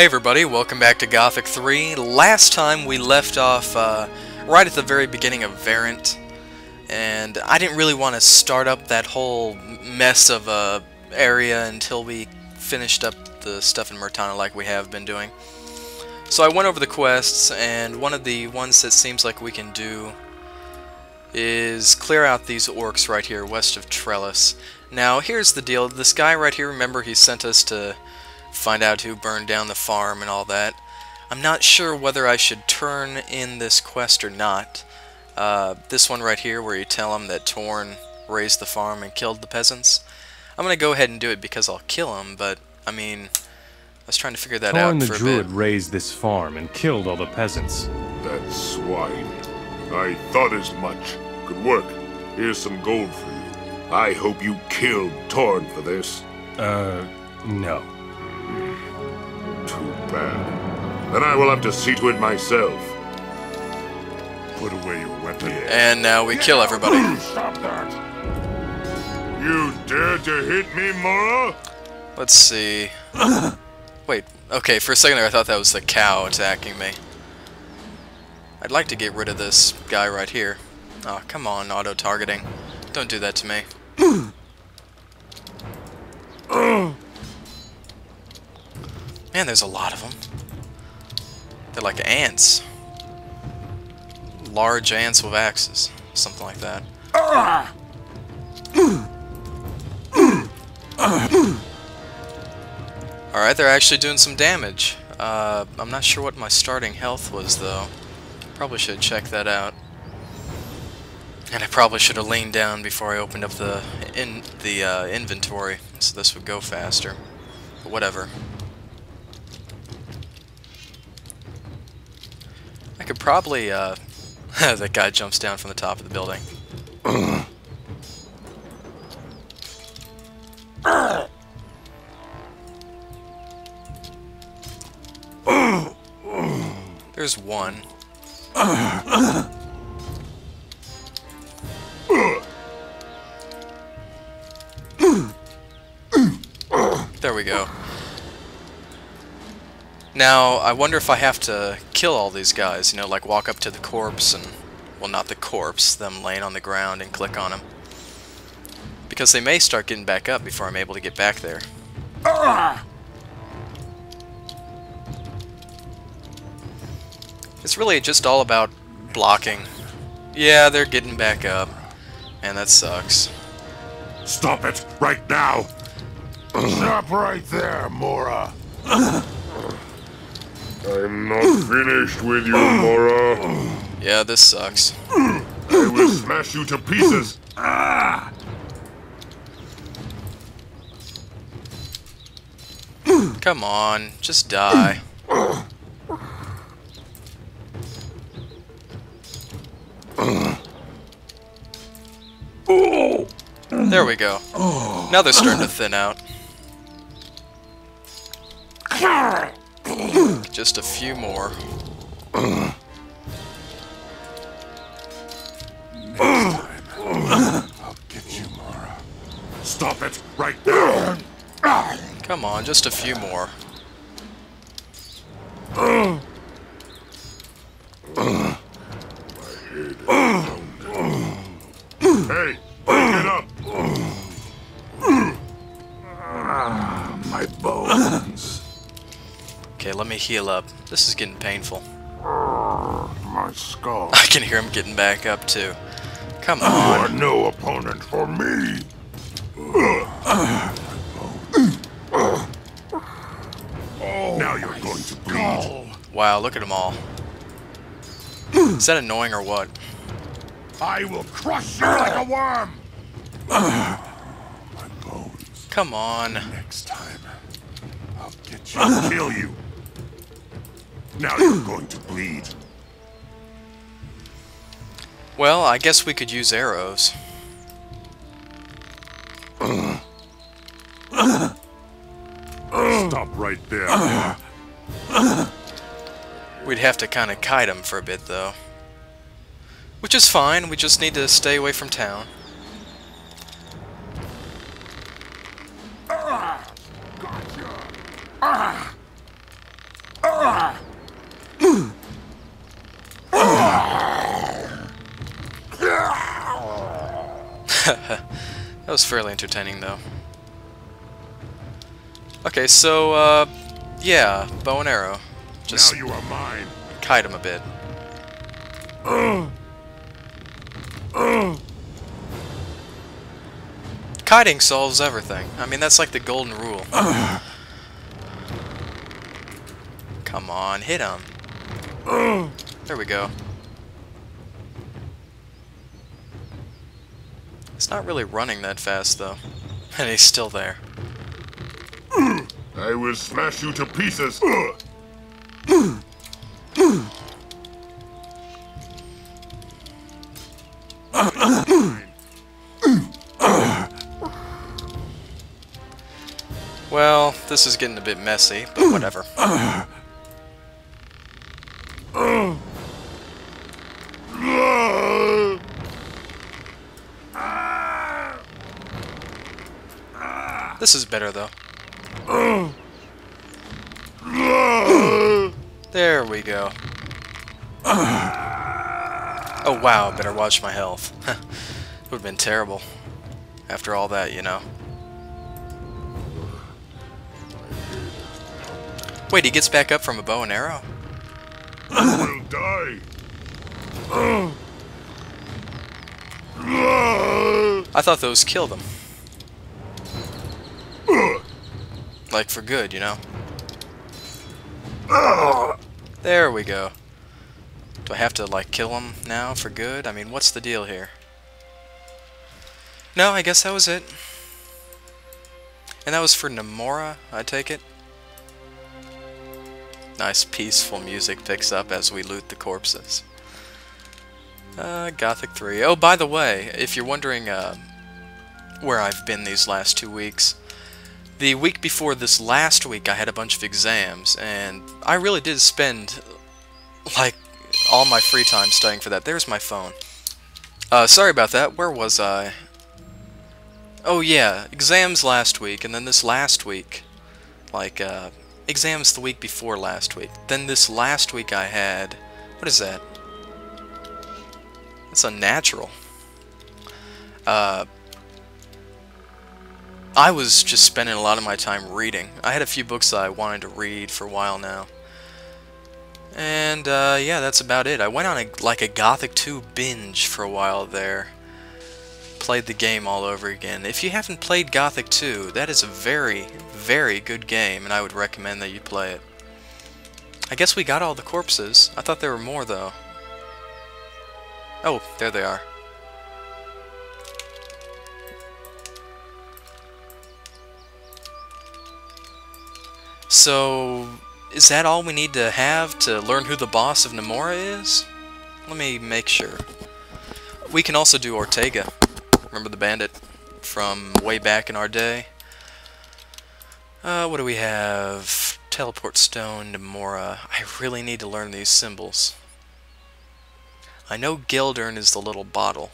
Hey everybody, welcome back to Gothic 3. Last time we left off uh, right at the very beginning of Varant, and I didn't really want to start up that whole mess of a area until we finished up the stuff in Myrtana like we have been doing. So I went over the quests, and one of the ones that seems like we can do is clear out these orcs right here west of Trelis. Now here's the deal, this guy right here, remember he sent us to find out who burned down the farm and all that. I'm not sure whether I should turn in this quest or not. Uh, this one right here where you tell him that Torn raised the farm and killed the peasants. I'm going to go ahead and do it because I'll kill him, but, I mean, I was trying to figure that Torn out the for a druid bit. raised this farm and killed all the peasants. That swine. I thought as much. Good work. Here's some gold for you. I hope you killed Torn for this. Uh, no. Too. Then I will have to see to it myself. Put away your weapon. And now we kill everybody. Stop that! You dare to hit me, Morra? Let's see. Wait, okay, for a second there I thought that was the cow attacking me. I'd like to get rid of this guy right here. Oh, come on, auto-targeting. Don't do that to me. Man, there's a lot of them. They're like ants. Large ants with axes. Something like that. Alright, they're actually doing some damage. Uh, I'm not sure what my starting health was, though. Probably should check that out. And I probably should have leaned down before I opened up the in the uh, inventory, so this would go faster. But whatever. Could probably, uh... that guy jumps down from the top of the building. There's one. There we go. Now, I wonder if I have to kill all these guys, you know, like walk up to the corpse and, well, not the corpse, them laying on the ground and click on them. Because they may start getting back up before I'm able to get back there. It's really just all about blocking. Yeah, they're getting back up. and that sucks. Stop it, right now! Stop right there, Morra! I'm not finished with you, Morra. Yeah, this sucks. I will smash you to pieces. Come on, just die. There we go. Now they're starting to thin out. Just a few more. Stop it, right there! Come on, just a few more. Hey, pick it up! Ah, my bones. Let me heal up. This is getting painful. My skull. I can hear him getting back up too. Come on. You are no opponent for me. Now you're going to bleed. Wow, look at them all. Is that annoying or what? I will crush you like a worm. My bones. Come on. Next time, I'll get you. I'll kill you. Now you're going to bleed. Well, I guess we could use arrows. Stop right there. We'd have to kind of kite him for a bit, though. Which is fine, we just need to stay away from town. that was fairly entertaining, though. Okay, so, uh, yeah, bow and arrow. Just now you are mine. kite him a bit. Kiting solves everything. I mean, that's like the golden rule. Come on, hit him. There we go. It's not really running that fast, though. And he's still there. I will smash you to pieces. Well, this is getting a bit messy, but whatever. This is better, though. There we go. Oh wow, better watch my health. it Would have been terrible. After all that, you know. Wait, he gets back up from a bow and arrow? will die. I thought those killed him. Like for good, you know? There we go. Do I have to, like, kill him now for good? I mean, what's the deal here? No, I guess that was it. And that was for Nemora, I take it? Nice peaceful music picks up as we loot the corpses. Uh, Gothic 3. Oh, by the way, if you're wondering uh, where I've been these last two weeks, the week before this last week I had a bunch of exams, and I really did spend, like, all my free time studying for that. There's my phone. Uh, sorry about that. Where was I? Oh yeah, exams last week, and then this last week, like, uh, exams the week before last week. Then this last week I had, what is that? It's unnatural. Uh, I was just spending a lot of my time reading. I had a few books that I wanted to read for a while now. And, uh, yeah, that's about it. I went on a, like a Gothic 2 binge for a while there. Played the game all over again. If you haven't played Gothic 2, that is a very, very good game, and I would recommend that you play it. I guess we got all the corpses. I thought there were more, though. Oh, there they are. So, is that all we need to have to learn who the boss of Nemora is? Let me make sure. We can also do Ortega. Remember the bandit from way back in our day? Uh, what do we have? Teleport Stone, Nemora. I really need to learn these symbols. I know Geldern is the little bottle.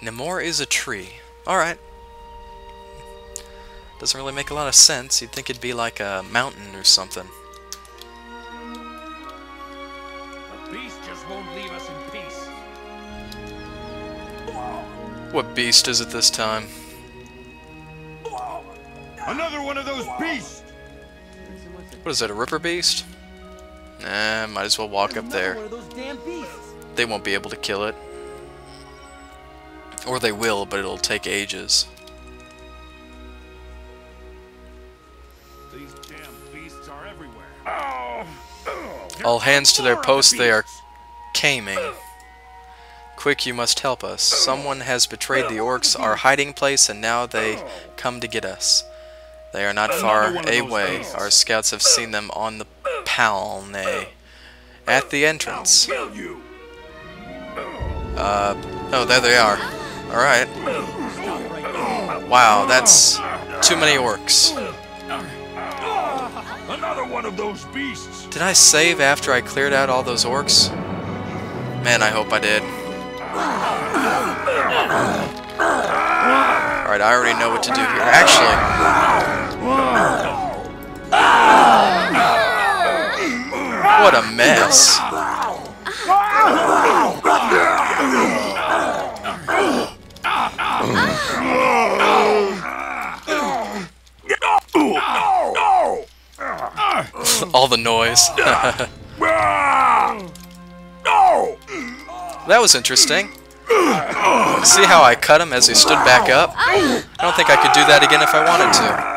Namor is a tree. Alright. Doesn't really make a lot of sense. You'd think it'd be like a mountain or something. The beast just won't leave us in peace. What beast is it this time? Another one of those beasts! What is it, a Ripper Beast? Nah, might as well walk up there. One of those damn beasts. They won't be able to kill it. Or they will, but it'll take ages. All hands to their posts, they are caming. Quick, you must help us. Someone has betrayed the orcs, our hiding place, and now they come to get us. They are not far away. Our scouts have seen them on the Palne. At the entrance. Uh, oh, there they are. Alright. Wow, that's too many orcs. Of those beasts! Did I save after I cleared out all those orcs? Man, I hope I did. Alright, I already know what to do here. Actually... What a mess. all the noise. No! that was interesting. See how I cut him as he stood back up? I don't think I could do that again if I wanted to.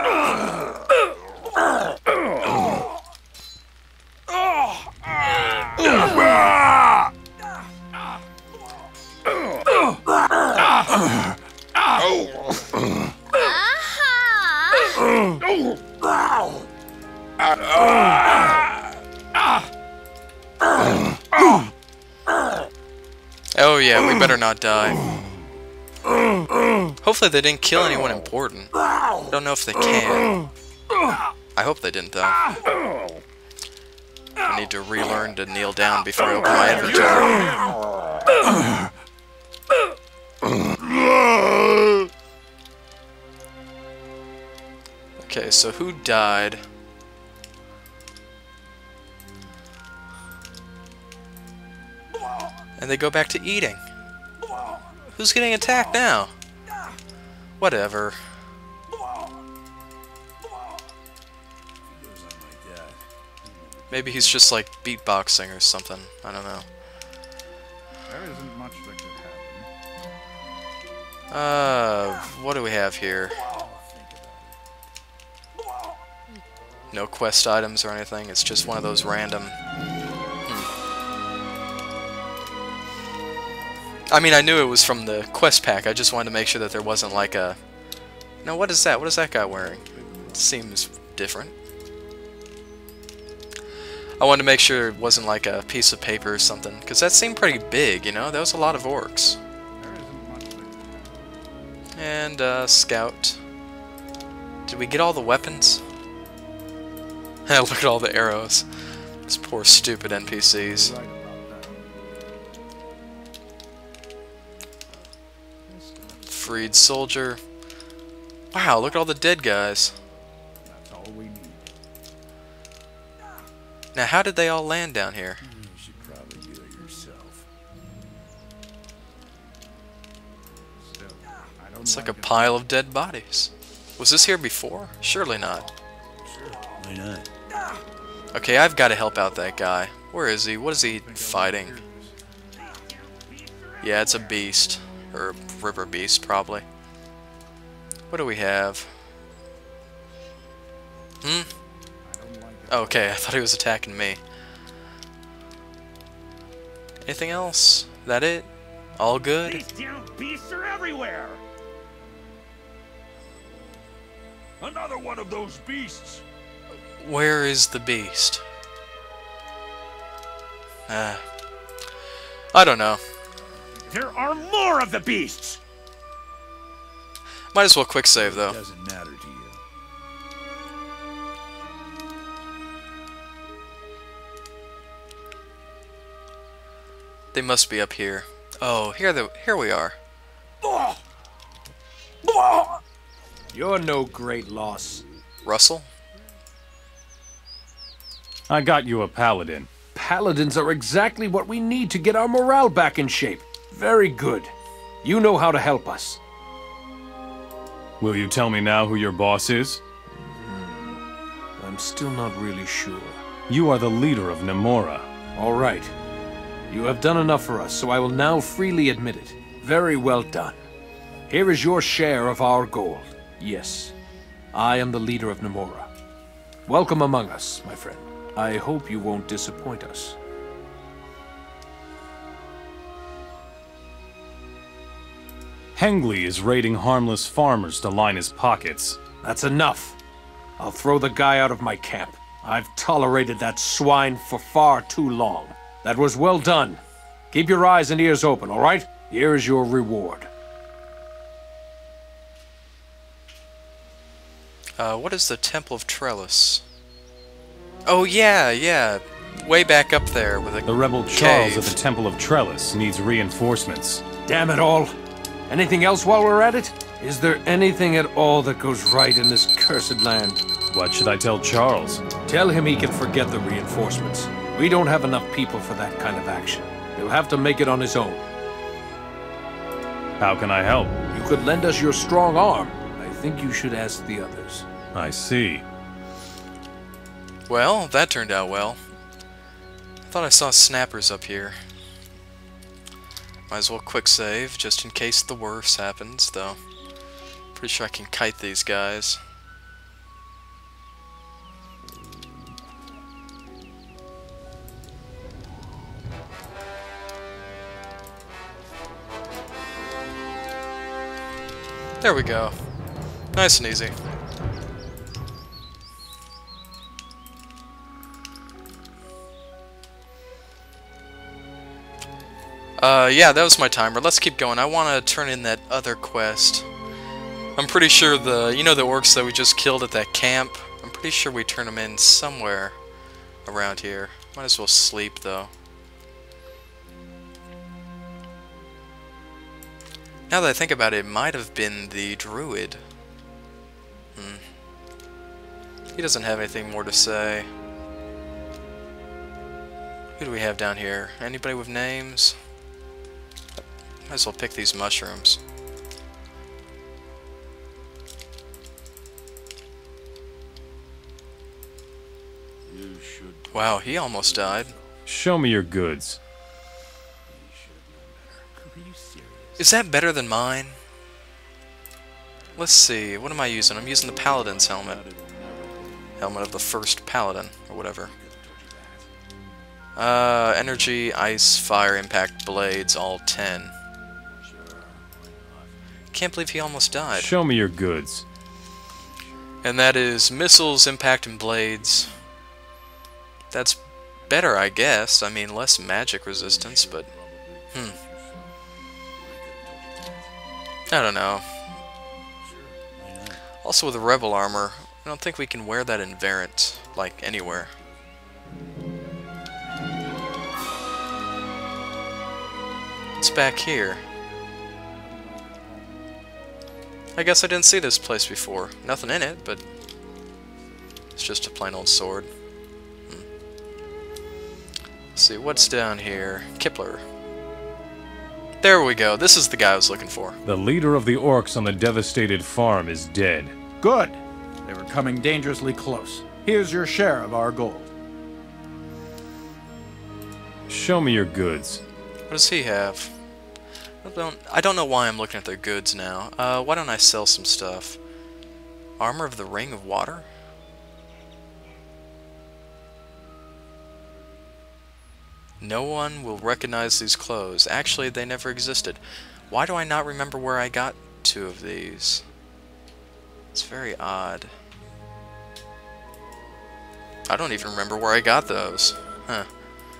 Oh yeah, we better not die. Hopefully they didn't kill anyone important. I don't know if they can. I hope they didn't though. I need to relearn to kneel down before I open my inventory. Okay, so who died? And they go back to eating. Who's getting attacked now? Whatever. Maybe he's just like beatboxing or something. I don't know. There isn't much that could happen. Uh, what do we have here? No quest items or anything. It's just one of those random. I mean, I knew it was from the quest pack. I just wanted to make sure that there wasn't like a. No, what is that? What is that guy wearing? It seems different. I wanted to make sure it wasn't like a piece of paper or something, because that seemed pretty big, you know? That was a lot of orcs. And, uh, scout. Did we get all the weapons? Look at all the arrows. These poor stupid NPCs. Freed soldier. Wow, look at all the dead guys. That's all we need. Now, how did they all land down here? Hmm, you should probably do it yourself. Still, I don't It's like a pile of dead bodies. Was this here before? Surely not. Why not? Okay, I've got to help out that guy. Where is he? What is he fighting? Yeah, it's a beast. Or river beast, probably. What do we have? Hmm? I don't like it. Okay, I thought he was attacking me. Anything else? That it? All good? These damn beasts are everywhere! Another one of those beasts! Where is the beast? Ah. I don't know. There are more of the beasts! Might as well quick save though. Doesn't matter to you. They must be up here. Oh, here the here we are. You're no great loss. Russell? I got you a paladin. Paladins are exactly what we need to get our morale back in shape. Very good. You know how to help us. Will you tell me now who your boss is? Hmm. I'm still not really sure. You are the leader of Nemora. All right. You have done enough for us, so I will now freely admit it. Very well done. Here is your share of our gold. Yes, I am the leader of Nemora. Welcome among us, my friend. I hope you won't disappoint us. Hengly is raiding harmless farmers to line his pockets. That's enough. I'll throw the guy out of my camp. I've tolerated that swine for far too long. That was well done. Keep your eyes and ears open, all right? Here is your reward. Uh, what is the Temple of Trelis? Oh yeah, yeah. Way back up there with a The rebel Charles of cave. the Temple of Trelis needs reinforcements. Damn it all. Anything else while we're at it? Is there anything at all that goes right in this cursed land? What should I tell Charles? Tell him he can forget the reinforcements. We don't have enough people for that kind of action. He'll have to make it on his own. How can I help? You could lend us your strong arm. I think you should ask the others. I see. Well, that turned out well. I thought I saw snappers up here. Might as well quick save, just in case the worst happens, though. Pretty sure I can kite these guys. There we go. Nice and easy. Uh, yeah, that was my timer. Let's keep going. I want to turn in that other quest. I'm pretty sure the, you know the orcs that we just killed at that camp? I'm pretty sure we turn them in somewhere around here. Might as well sleep, though. Now that I think about it, it might have been the druid. Hmm. He doesn't have anything more to say. Who do we have down here? Anybody with names? Might as well pick these mushrooms. You should. Wow, he almost died. Show me your goods. Are you serious? Is that better than mine? Let's see, what am I using? I'm using the Paladin's helmet. Helmet of the first Paladin, or whatever. Uh, energy, ice, fire, impact, blades, all 10. Can't believe he almost died. Show me your goods. And that is missiles, impact, and blades. That's better, I guess. I mean, less magic resistance, but... Hmm. I don't know. Also with the Rebel armor, I don't think we can wear that in Varant, like, anywhere. It's back here. I guess I didn't see this place before. Nothing in it, but it's just a plain old sword. Hmm. Let's see, what's down here? Kipler. There we go. This is the guy I was looking for. The leader of the orcs on the devastated farm is dead. Good. They were coming dangerously close. Here's your share of our gold. Show me your goods. What does he have? I don't, I don't know why I'm looking at their goods now. Uh, why don't I sell some stuff? Armor of the Ring of Water? No one will recognize these clothes. Actually, they never existed. Why do I not remember where I got two of these? It's very odd. I don't even remember where I got those. Huh.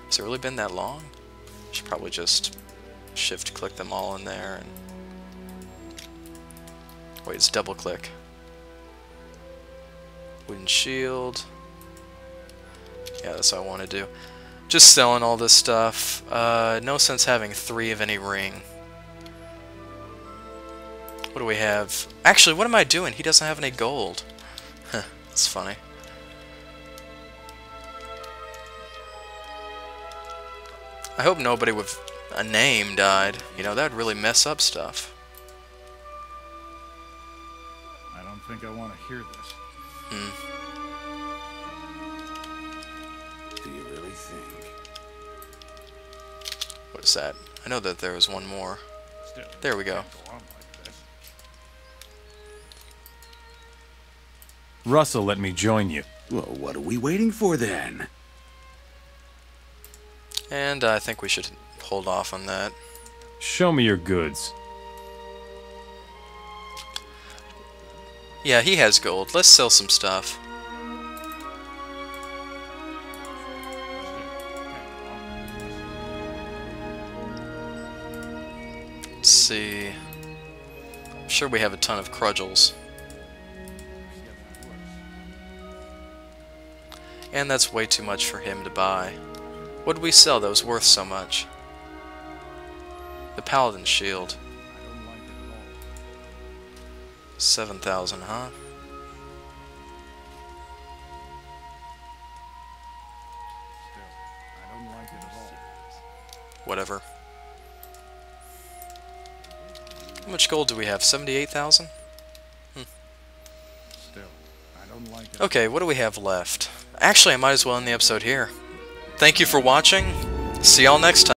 Has it really been that long? Should probably just shift click them all in there and wait it's double click. Wooden shield. Yeah that's what I want to do. Just selling all this stuff. Uh, no sense having three of any ring. What do we have? Actually what am I doing? He doesn't have any gold. That's funny. I hope nobody with a name died. You know, that would really mess up stuff. I don't think I want to hear this. Hmm. Do you really think? What is that? I know that there was one more. Still, There we go. go like. Russell let me join you. Well, what are we waiting for then? And I think we should hold off on that. Show me your goods. Yeah, he has gold. Let's sell some stuff. Let's see. I'm sure we have a ton of crudgles. And that's way too much for him to buy. What did we sell that was worth so much? The Paladin Shield. Like it at all. 7,000, huh? Still, I don't like it at all. Whatever. How much gold do we have? 78,000? Still, I don't like it. Okay, what do we have left? actually, I might as well end the episode here. Thank you for watching. See y'all next time.